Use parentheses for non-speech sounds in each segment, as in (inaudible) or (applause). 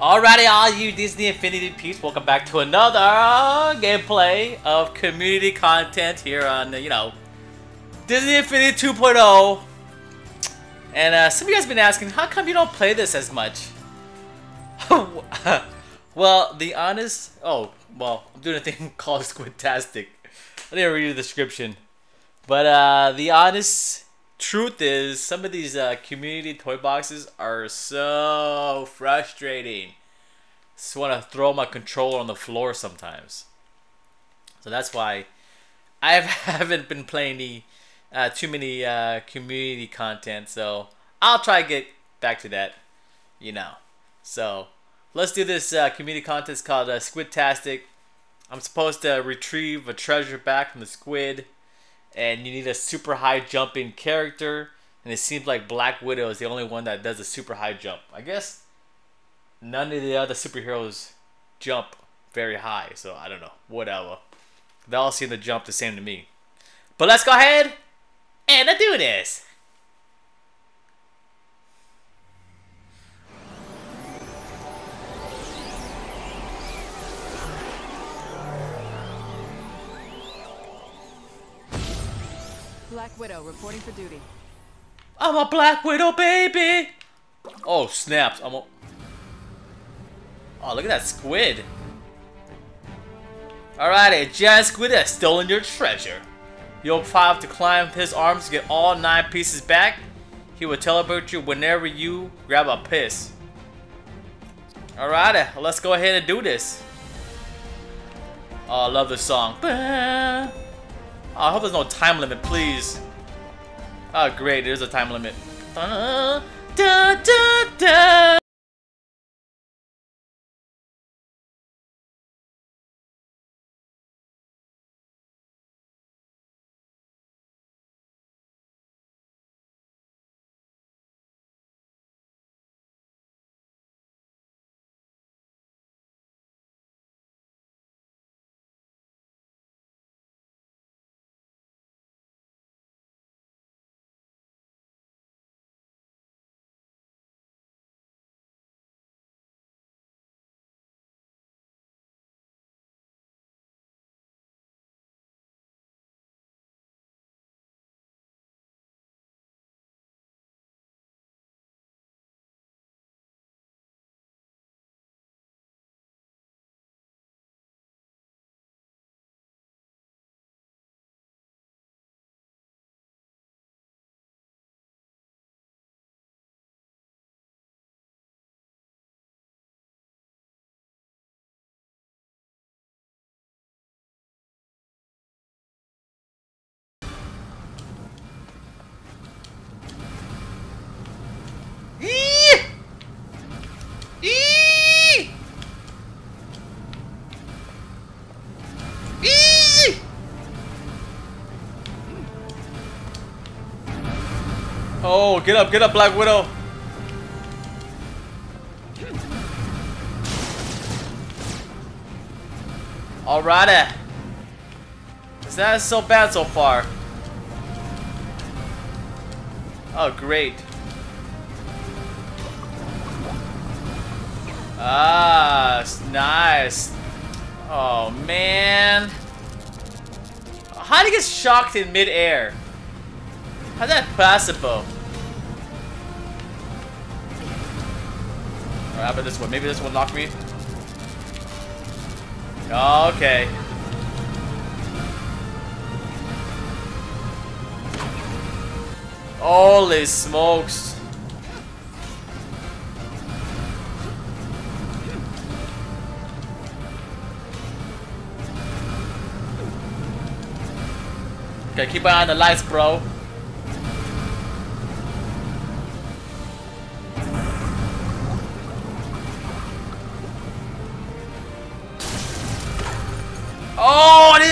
Alrighty, all you Disney Infinity peeps, welcome back to another gameplay of community content here on, you know, Disney Infinity 2.0. And uh, some of you guys been asking, how come you don't play this as much? (laughs) well, the honest... Oh, well, I'm doing a thing (laughs) called Squidtastic. I didn't read the description. But uh, the honest truth is, some of these uh, community toy boxes are so frustrating. Just want to throw my controller on the floor sometimes. So that's why I (laughs) haven't been playing the uh, too many uh, community content. So I'll try to get back to that, you know. So let's do this uh, community contest called uh, Squidtastic. I'm supposed to retrieve a treasure back from the squid, and you need a super high jumping character. And it seems like Black Widow is the only one that does a super high jump. I guess none of the other superheroes jump very high, so I don't know. Whatever. They all seem to jump the same to me. But let's go ahead and do this. Black Widow reporting for duty. I'm a Black Widow, baby! Oh, snaps. I'm a... Oh, look at that squid. Alrighty, Giant Squid has stolen your treasure. You'll have to climb his arms to get all nine pieces back. He will teleport you whenever you grab a piss. Alrighty, let's go ahead and do this. Oh, I love this song. Oh, I hope there's no time limit, please. Oh, great, there's a time limit. Da, da, da, Oh, get up, get up, Black Widow. Alrighty. Is that so bad so far? Oh, great. Ah, nice. Oh, man. How do you get shocked in midair? How's that possible? How about this one? Maybe this one knock me? Okay. Holy smokes. Okay, keep an eye on the lights, bro.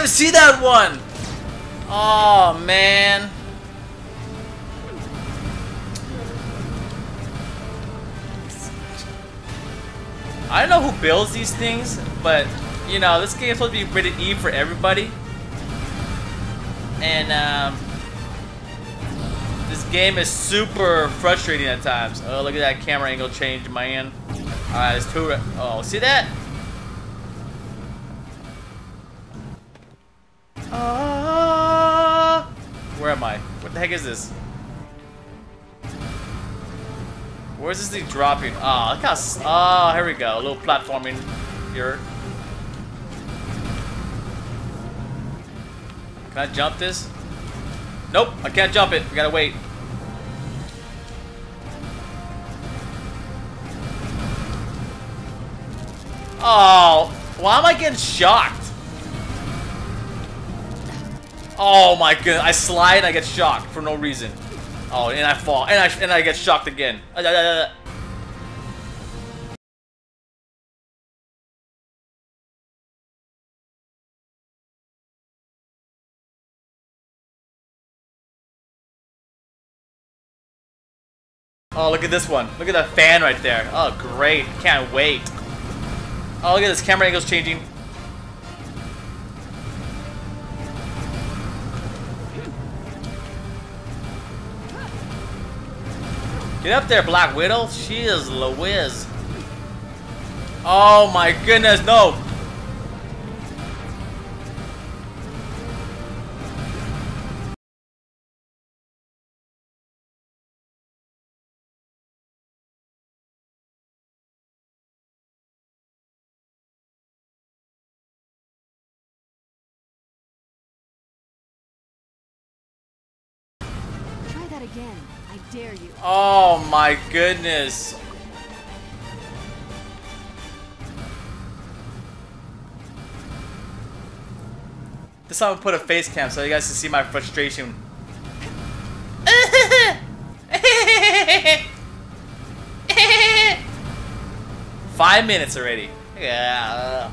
Even see that one. Oh, man. I don't know who builds these things, but, you know, this game is supposed to be rated E for everybody. And, um, this game is super frustrating at times. Oh, look at that camera angle change, man. Alright, two. Re- oh, see that? Ah! Where am I? What the heck is this? Where's this thing dropping? Ah, look how. Ah, here we go. A little platforming here. Can I jump this? Nope, I can't jump it. We gotta wait. Oh, why am I getting shocked? Oh my goodness, I slide I get shocked for no reason. Oh, and I fall, and I and I get shocked again. Da, da, da. Oh, look at this one. Look at that fan right there. Oh, great. Can't wait. Oh, look at this. Camera angle's changing. Get up there, Black Widow. She is Louise. Oh my goodness, no. Try that again. I dare you. Oh my goodness. This time I put a face cam so you guys can see my frustration. (laughs) Five minutes already. Yeah.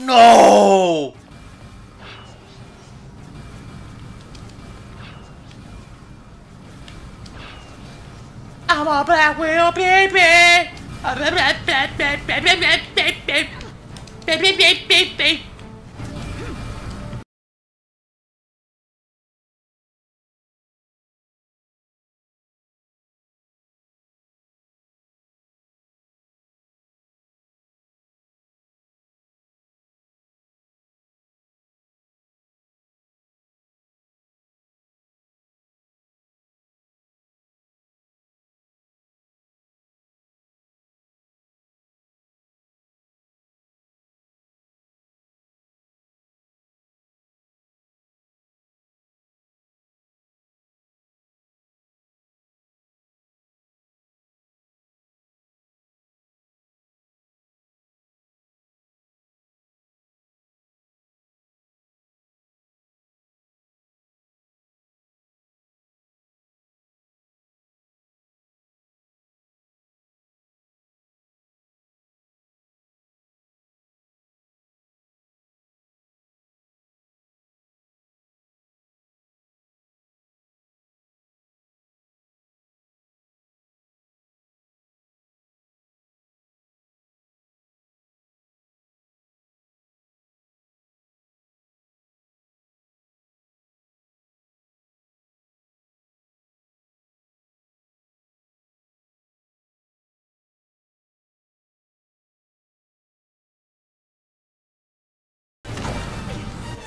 No! I'm a black whale baby!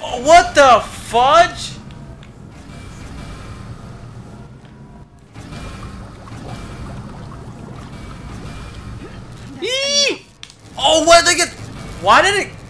What the fudge? Eee! Oh, what did they get? Why did it?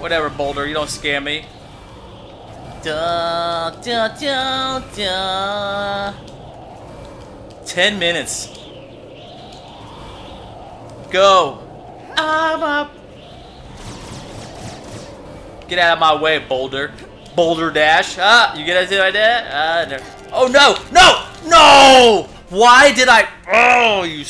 Whatever, Boulder. You don't scare me. Da, da, da, da. Ten minutes. Go. I'm up. Get out of my way, Boulder. Boulder Dash. Ah, you get of like that? Ah, no. Oh no, no, no! Why did I? Oh, you.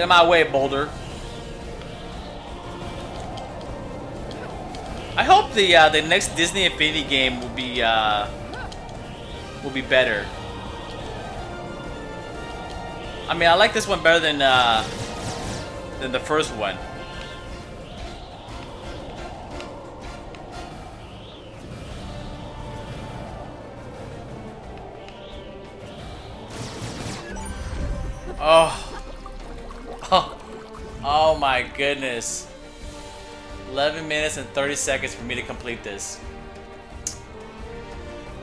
Get of my way, Boulder. I hope the uh, the next Disney Infinity game will be uh, will be better. I mean, I like this one better than uh, than the first one. Goodness. 11 minutes and 30 seconds for me to complete this.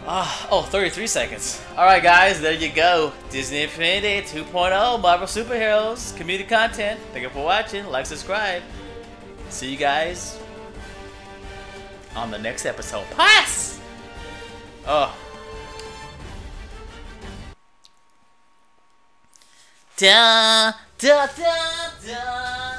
Ah, oh, 33 seconds. Alright guys, there you go. Disney Infinity 2.0 Marvel Superheroes community content. Thank you for watching. Like, subscribe. See you guys on the next episode. Pass! Oh. Da, da, da, da.